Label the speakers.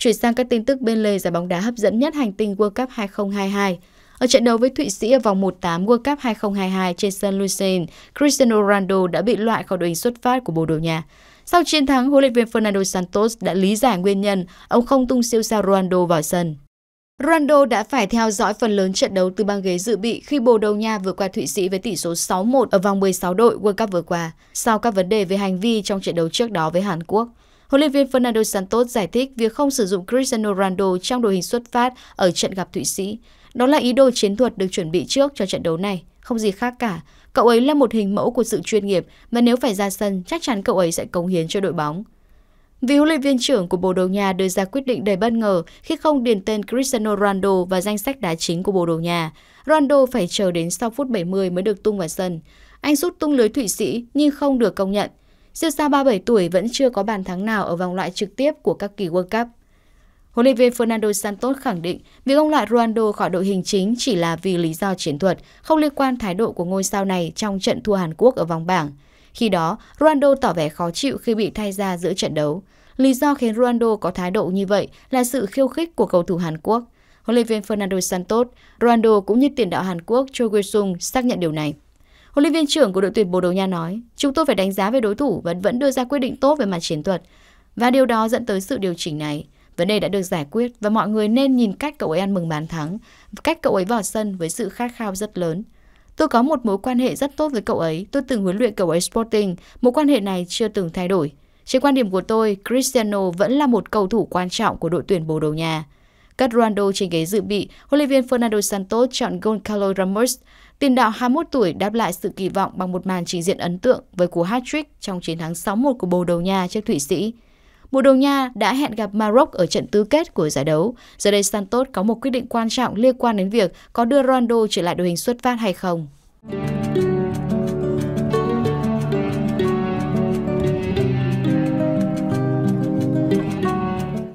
Speaker 1: Chuyển sang các tin tức bên lề giải bóng đá hấp dẫn nhất hành tinh World Cup 2022. Ở trận đấu với Thụy Sĩ ở vòng 1-8 World Cup 2022 trên sân Lucerne, Cristiano Ronaldo đã bị loại khỏi đội hình xuất phát của Bồ Đào Nha. Sau chiến thắng, huấn luyện viên Fernando Santos đã lý giải nguyên nhân ông không tung siêu sao Ronaldo vào sân. Ronaldo đã phải theo dõi phần lớn trận đấu từ băng ghế dự bị khi Bồ Đào Nha vượt qua Thụy Sĩ với tỷ số 6-1 ở vòng 16 đội World Cup vừa qua, sau các vấn đề về hành vi trong trận đấu trước đó với Hàn Quốc. Huấn luyện viên Fernando Santos giải thích việc không sử dụng Cristiano Ronaldo trong đội hình xuất phát ở trận gặp Thụy Sĩ. Đó là ý đồ chiến thuật được chuẩn bị trước cho trận đấu này, không gì khác cả. Cậu ấy là một hình mẫu của sự chuyên nghiệp và nếu phải ra sân, chắc chắn cậu ấy sẽ cống hiến cho đội bóng. Vì huấn luyện viên trưởng của Bồ Đào Nha đưa ra quyết định đầy bất ngờ khi không điền tên Cristiano Ronaldo vào danh sách đá chính của Bồ Đào Nha. Ronaldo phải chờ đến sau phút 70 mới được tung vào sân. Anh rút tung lưới Thụy Sĩ nhưng không được công nhận. Siêu sao 37 tuổi vẫn chưa có bàn thắng nào ở vòng loại trực tiếp của các kỳ World Cup. Huấn luyện viên Fernando Santos khẳng định việc ông loại Ronaldo khỏi đội hình chính chỉ là vì lý do chiến thuật, không liên quan thái độ của ngôi sao này trong trận thua Hàn Quốc ở vòng bảng. Khi đó, Ronaldo tỏ vẻ khó chịu khi bị thay ra giữa trận đấu. Lý do khiến Ronaldo có thái độ như vậy là sự khiêu khích của cầu thủ Hàn Quốc. Huấn luyện viên Fernando Santos, Ronaldo cũng như tiền đạo Hàn Quốc Cho Sung xác nhận điều này. Huấn luyện viên trưởng của đội tuyển Bồ Đào Nha nói, chúng tôi phải đánh giá về đối thủ và vẫn đưa ra quyết định tốt về mặt chiến thuật. Và điều đó dẫn tới sự điều chỉnh này. Vấn đề đã được giải quyết và mọi người nên nhìn cách cậu ấy ăn mừng bàn thắng, cách cậu ấy vào sân với sự khát khao rất lớn. Tôi có một mối quan hệ rất tốt với cậu ấy, tôi từng huấn luyện cậu ấy Sporting, mối quan hệ này chưa từng thay đổi. Trên quan điểm của tôi, Cristiano vẫn là một cầu thủ quan trọng của đội tuyển Bồ Đào Nha. Cất Ronaldo trên ghế dự bị, huấn luyện viên Fernando Santos chọn Goncalo Ramos, tiền đạo 21 tuổi đáp lại sự kỳ vọng bằng một màn trình diện ấn tượng với cú hat-trick trong chiến thắng 6-1 của Bồ Đầu Nha trước Thụy Sĩ. Bồ Đầu Nha đã hẹn gặp Maroc ở trận tứ kết của giải đấu. Giờ đây Santos có một quyết định quan trọng liên quan đến việc có đưa Ronaldo trở lại đội hình xuất phát hay không.